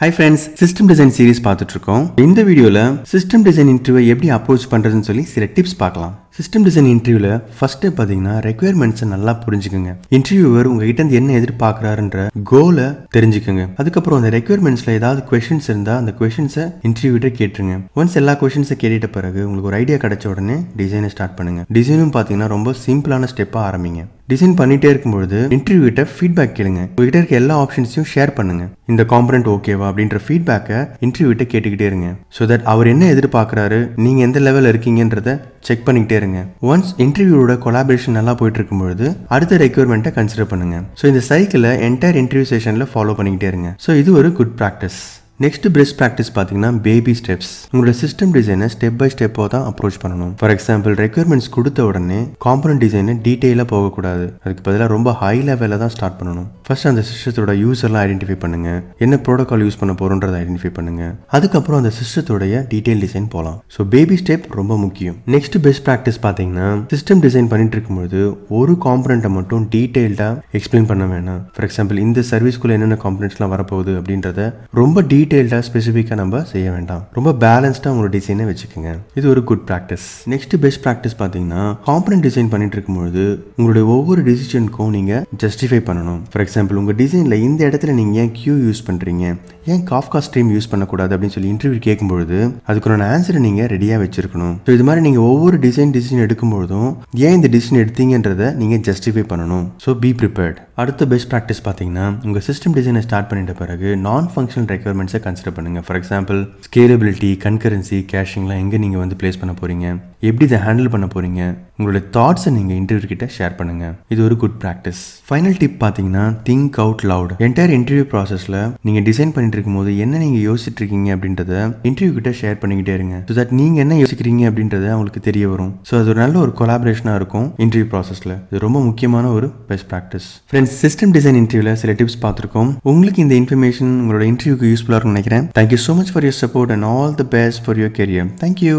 Hi friends system design series பார்த்துட்டு இருக்கோம். இந்த வீடியோவில் சிஸ்டம் டிசைன் இன்டர்வியூ எப்படி அப்ரோச் பண்ணுறதுன்னு சொல்லி சில டிப்ஸ் பார்க்கலாம். சிஸ்டம் டிசைன் இன்டர்வியூவில் ஃபஸ்ட்டே பார்த்தீங்கன்னா ரெக்குயர்மெண்ட்ஸை நல்லா புரிஞ்சுக்கோங்க. இன்டர்வியூவர் உங்ககிட்ட இருந்து என்ன எதிர்பார்க்குறாருன்ற கோலை தெரிஞ்சுக்கோங்க. அதுக்கப்புறம் அந்த ரெக்குயர்மெண்ட்ஸில் ஏதாவது கொஷின்ஸ் இருந்தால் அந்த கொஷின்ஸை இன்டர்வியூட்ட கேட்டுருங்க. ஒன்ஸ் எல்லா கொஷின்ஸை கேட்டுட்ட பிறகு உங்களுக்கு ஒரு ஐடியா கிடைச்ச உடனே டிசைனை ஸ்டார்ட் பண்ணுங்க. டிசைனும் பார்த்தீங்கன்னா ரொம்ப சிம்பிளான ஸ்டெப்பாக ஆரம்பிங்க. டிசைன் பண்ணிட்டே இருக்கும்பொழுது இன்டர்வியூட்ட ஃபீட்பேக் கேளுங்க. உங்ககிட்ட இருக்க எல்லா ஆப்ஷன்ஸையும் ஷேர் பண்ணுங்க. இந்த காம்பனண்ட் ஓகேவா அப்படின்ற ஃபீட்பேக்கை இன்டர்வியூட்ட கேட்டுக்கிட்டே இருங்க. ஸோ தட் அவர் என்ன எதிர்பார்க்குறாரு நீங்கள் எந்த லெவலில் இருக்கீங்கன்றத செக் பண்ணிக்கிட்டே இருங்க. ஒன்ஸ் இன்டர்வியூவோட கொலாபரேஷன் நல்லா போயிட்டு இருக்கும்பொழுது அடுத்த ரெக்யர்மெண்ட்டை கன்சிடர் பண்ணுங்க. ஸோ இந்த சைக்கிளை என்டையர் இன்டர்வியூ செஷனில் ஃபாலோ பண்ணிக்கிட்டே இருங்க. ஸோ இது ஒரு good practice next best practice பார்த்தீங்கன்னா பேபி ஸ்டெப்ஸ் உங்களோட சிஸ்டம் டிசைனை ஸ்டெப் பை ஸ்டெப்பாக தான் அப்ரோச் பண்ணணும். ஃபார் எக்ஸாம்பிள் ரெக்யர்மெண்ட்ஸ் கொடுத்த உடனே காம்பனன்ட் டிசைனை டீட்டெயிலாக போகக்கூடாது. அதுக்கு பதிலாக ரொம்ப ஹை லெவலில் தான் ஸ்டார்ட் பண்ணணும். ஃபர்ஸ்ட் அந்த சிஸ்டத்தோட யூஸர்லாம் ஐடென்டிஃபை பண்ணுங்க. என்ன ப்ரோட்டோகால் யூஸ் பண்ண போகிறோன்றதை ஐடென்டிஃபை பண்ணுங்க. அதுக்கப்புறம் அந்த சிஸ்டத்தோடைய டீட்டெயில் டிசைன் போகலாம் ஸோ பேபி ஸ்டெப் ரொம்ப முக்கியம். நெக்ஸ்ட் பெஸ்ட் ப்ராக்டிஸ் பார்த்தீங்கன்னா சிஸ்டம் டிசைன் பண்ணிட்டு இருக்கும்போது ஒரு காம்பனண்ட்டை மட்டும் டீட்டெயில்டாக எக்ஸ்பிளைன் பண்ண வேணாம். ஃபார் எக்ஸாம்பிள் இந்த சர்வீஸ்க்குள்ள என்னென்ன காம்பனண்ட்ஸ்லாம் வரப்போகுது அப்படின்றத ரொம்ப டீட்டெயில்டாக ஸ்பெசிஃபிக்காக நம்ம செய்ய வேண்டாம். ரொம்ப பேலன்ஸ்டாக உங்களோட டிசைனை வச்சுக்கோங்க. இது ஒரு good practice next best practice பார்த்தீங்கன்னா காம்பனன்ட் டிசைன் பண்ணிட்டு இருக்கும்போது உங்களுடைய ஒவ்வொரு டிசிஷனுக்கும் நீங்கள் ஜஸ்டிஃபை பண்ணணும். ஃபார் எக்ஸாம்பிள் உங்கள் டிசைனில் இந்த இடத்துல நீங்கள் ஏன் கியூ யூஸ் பண்ணுறீங்க ஏன் காஃப்கா ஸ்ட்ரீம் யூஸ் பண்ணக்கூடாது அப்படின்னு சொல்லி இன்டர்வியூ கேட்கும்பொழுது அதுக்கான ஆன்சரை நீங்கள் ரெடியாக வச்சிருக்கணும். ஸோ இது மாதிரி நீங்கள் ஒவ்வொரு டிசைன் டிசிஷன் எடுக்கும்பொழுதும் ஏன் இந்த டிசிஷன் எடுத்தீங்கன்றதை நீங்கள் ஜஸ்டிஃபை பண்ணணும். ஸோ பி ப்ரிப்பேர்ட் அடுத்த பெஸ்ட் ப்ராக்டிஸ் பார்த்தீங்கன்னா உங்கள் சிஸ்டம் டிசைனை ஸ்டார்ட் பண்ணிட்ட பிறகு நான் ஃபங்க்ஷனல் ரெக்யர்மெண்ட்ஸை கன்சிடர் பண்ணுங்கள் ஃபார் எக்ஸாம்பிள் ஸ்கேலபிலிட்டி கன்கரன்சி கேஷிங்லாம் எங்கே நீங்கள் வந்து ப்ளேஸ் பண்ண போகிறீங்க எப்படி இதை ஹேண்டில் பண்ண போகிறீங்க உங்களுடைய தாட்ஸை நீங்கள் இன்டர்வியூ கிட்ட ஷேர் பண்ணுங்கள் இது ஒரு குட் ப்ராக்டிஸ் ஃபைனல் டிப் பார்த்தீங்கன்னா think out loud entire interview ப்ராசஸில் நீங்கள் டிசைன் பண்ணிட்டு இருக்கும்போது என்ன நீங்கள் யோசிச்சுட்டு இருக்கீங்க அப்படின்றத இன்டர்வியூ கிட்ட ஷேர் பண்ணிக்கிட்டே இருங்க. ஸோ தட் நீங்கள் என்ன யோசிக்கிறீங்க அப்படின்றத அவங்களுக்கு தெரிய வரும். ஸோ அது ஒரு நல்ல ஒரு கொலாபரேஷனாக இருக்கும் இன்டர்வியூ ப்ராசஸில் இது ரொம்ப முக்கியமான ஒரு best practice friends system design இன்டர்வியூவில் சில டிப்ஸ் பார்த்துருக்கோம். உங்களுக்கு இந்த இன்ஃபர்மேஷன் உங்களோட இன்டர்வியூக்கு யூஸ்ஃபுல்லாக இருக்கும்னு நினைக்கிறேன். Thank you so much for your support and all the best for your career thank you